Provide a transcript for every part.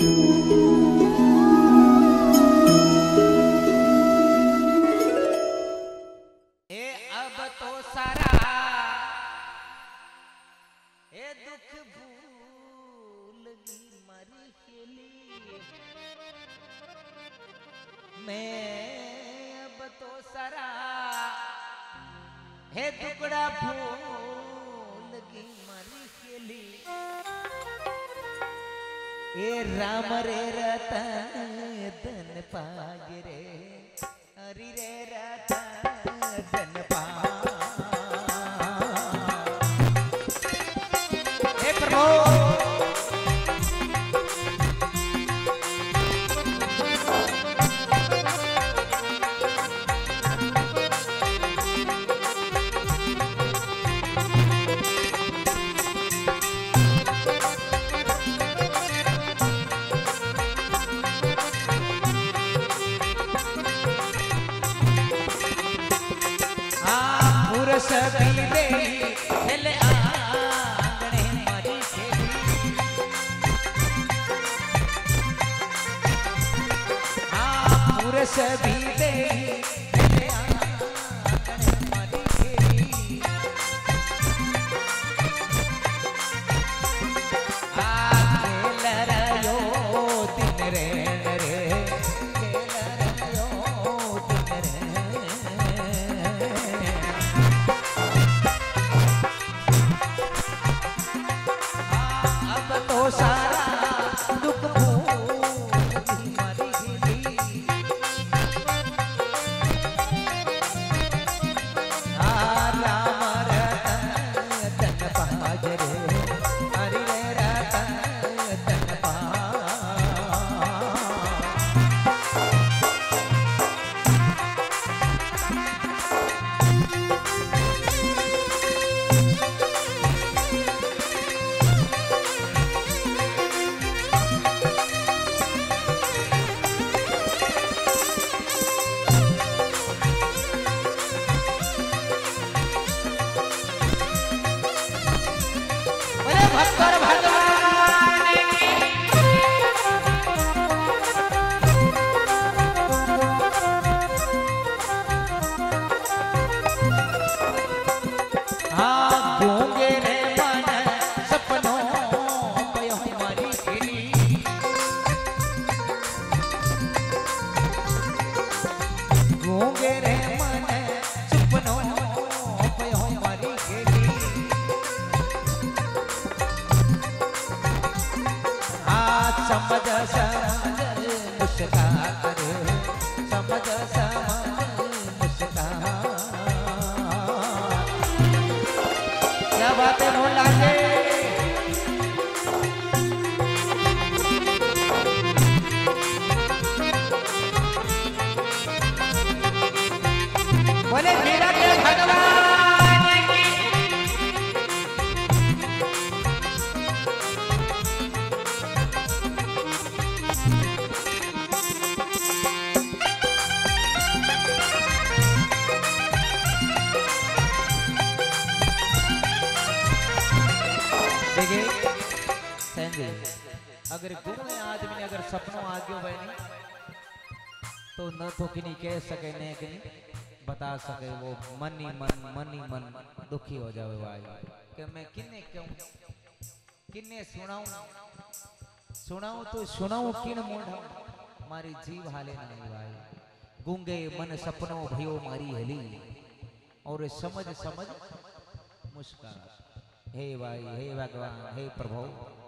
मैं अब तो सरा। हे टुकड़ा भूल ए राम रे रतन धन पाग रे हरि रे रतन पाग। प्रभु! सकल दे खेले आंगणे मरी खेली हाँ पूरे सभी दे समझ समझ मुस्का बहनी तो न तो किन्हीं कह सके, न किन्हीं बता सके वो मन ही मन मन ही मन दुखी हो जावे भाई। कि मैं किन्ने कहूँ? किन्ने सुनाऊं? सुनाऊं तो सुनाऊं किन मोढ़ा? मारी जीव हाले नहीं भाई। गूँगे मन सपनों भयो मारी हली। और समझ समझ, मुस्कान। हे भाई, हे भगवान, हे प्रभु।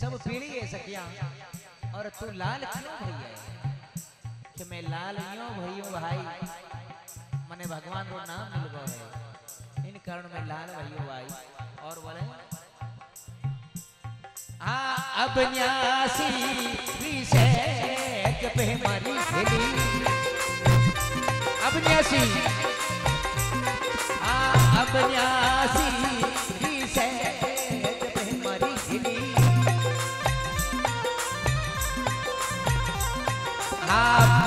सब पीढ़ी है सकिया और तू लाल क्यों है? कि मैं लाल यूँ हूँ भाई। मने भगवान रो नाम मिल गयो है। इन कारण मैं लाल हूँ भाई। और बोले, आ अब न्यासी विषय पे मारी खेली अब न्यासी आ अब न्यासी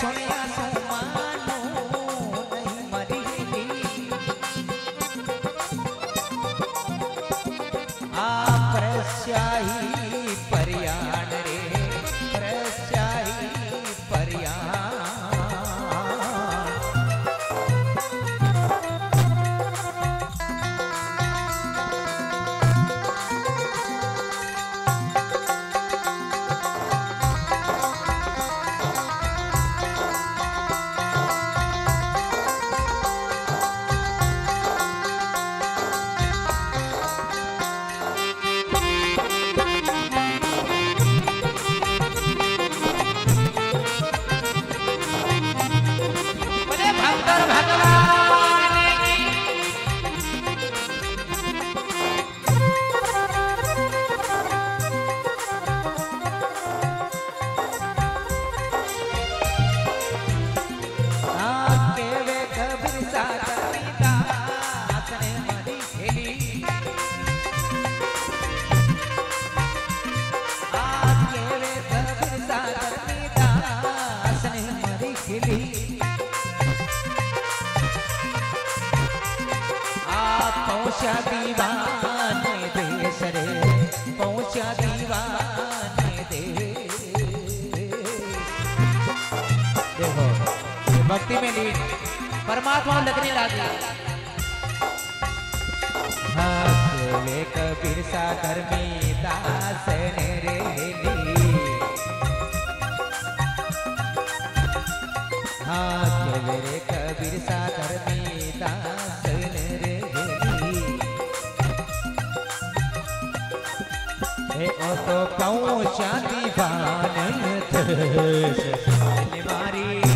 સોનિયા मरी खेली पहुँचा दीवाने देश रे पहुँचा दीवाने देखो भक्ति में परमात्मा लगने लगी हाँ कबीर सा धर्मी दास ने तो कहूँ शादी बान मारी